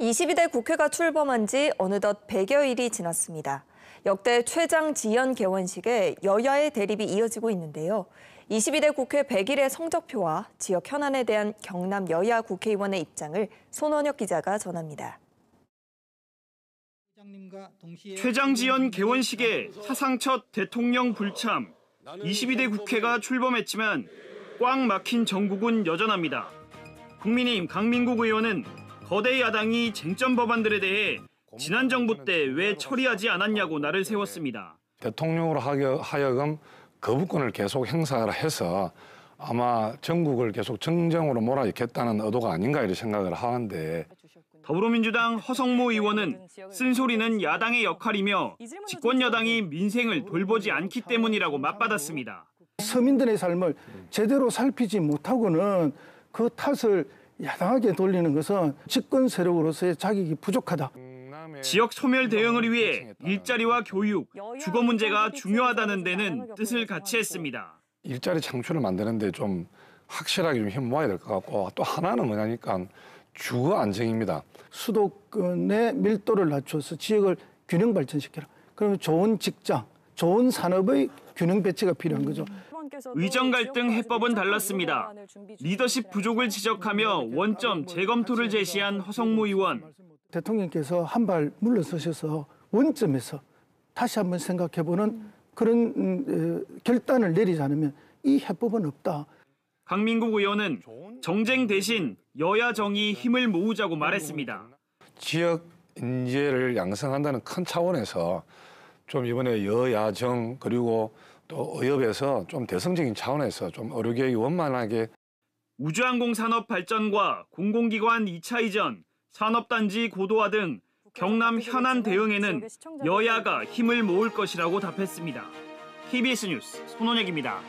22대 국회가 출범한 지 어느덧 100여일이 지났습니다. 역대 최장 지연 개원식에 여야의 대립이 이어지고 있는데요. 22대 국회 100일의 성적표와 지역 현안에 대한 경남 여야 국회의원의 입장을 손원혁 기자가 전합니다. 최장 지연 개원식에 사상 첫 대통령 불참, 22대 국회가 출범했지만 꽉 막힌 전국은 여전합니다. 국민의힘 강민국 의원은 거대 야당이 쟁점 법안들에 대해 지난 정부 때 왜 처리하지 않았냐고 날을 세웠습니다. 대통령으로 하여- 하여금 거부권을 계속 행사를 해서 아마 전국을 계속 정쟁으로 몰아넣겠다는 의도가 아닌가 이렇게 생각을 하는데 더불어민주당 허성모 의원은 쓴소리는 야당의 역할이며 집권 여당이 민생을 돌보지 않기 때문이라고 맞받았습니다. 서민들의 삶을 제대로 살피지 못하고는 그 탓을 야당에게 돌리는 것은 집권 세력으로서의 자격이 부족하다. 지역 소멸 대응을 위해 일자리와 교육, 주거 문제가 중요하다는 데는 뜻을 같이 했습니다. 일자리 창출을 만드는데 좀 확실하게 좀 힘 모아야 될 것 같고 또 하나는 뭐냐니까 주거 안정입니다. 수도권의 밀도를 낮춰서 지역을 균형 발전시켜라. 그러면 좋은 직장, 좋은 산업의 균형 배치가 필요한 거죠. 의정 갈등 해법은 달랐습니다. 리더십 부족을 지적하며 원점 재검토를 제시한 허성무 의원. 대통령께서 한 발 물러서셔서 원점에서 다시 한번 생각해보는 그런 음, 에, 결단을 내리지 않으면 이 해법은 없다. 강민국 의원은 정쟁 대신 여야 정의 힘을 모으자고 말했습니다. 지역 인재를 양성한다는 큰 차원에서 좀 이번에 여야정 그리고 또 의협에서 좀 대승적인 차원에서 좀 의료계획이 원만하게 우주항공 산업 발전과 공공기관 2차 이전, 산업단지 고도화 등 경남 현안 대응에는 여야가 힘을 모을 것이라고 답했습니다. KBS 뉴스 손원혁입니다.